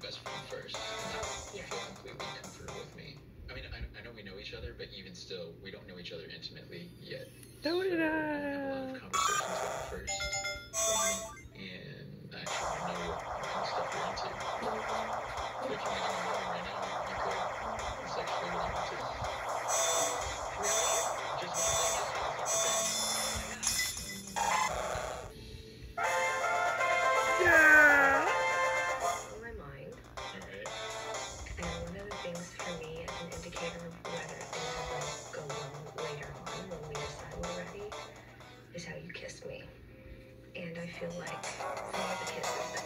your best friend first. Yeah. you're completely comfortable with me, I mean, I, I know we know each other, but even still, we don't know each other in Go later on when we decide we're ready, is how you kissed me. And I feel like some of the kisses that